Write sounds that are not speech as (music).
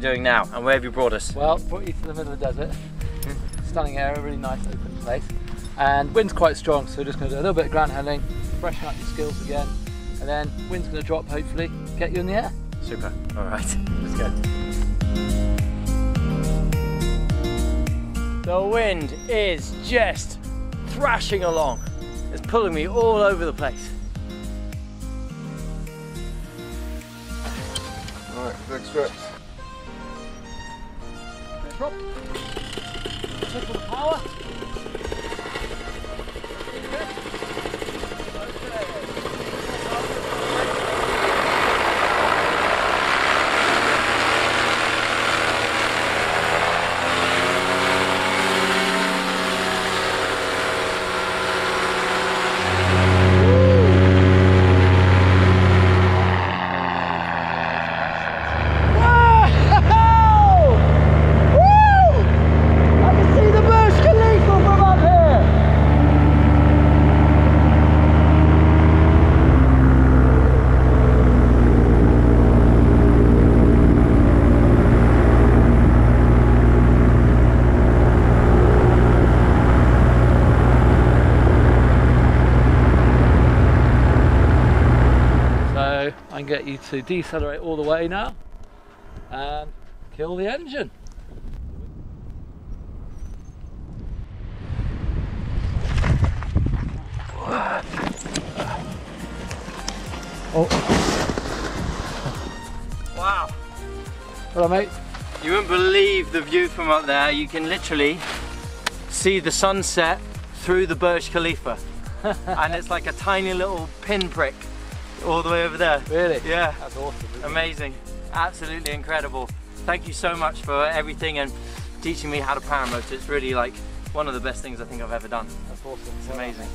doing now and where have you brought us? Well, brought you to the middle of the desert. Stunning area, really nice open place. And wind's quite strong, so we're just going to do a little bit of ground handling, freshen up your skills again, and then wind's going to drop, hopefully, get you in the air. Super. All right, let's go. The wind is just thrashing along. It's pulling me all over the place. Alright, next reps. Drop. Triple the power. I can see the Burj Khalifa from up here. So I can get you to decelerate all the way now and kill the engine. Oh. Wow. Hello mate. You wouldn't believe the view from up there. You can literally see the sunset through the Burj Khalifa. (laughs) and it's like a tiny little pinprick all the way over there. Really? Yeah. That's awesome. isn't it? Amazing. Absolutely incredible. Thank you so much for everything and teaching me how to paramotor. It's really like one of the best things I think I've ever done. That's awesome. It's amazing.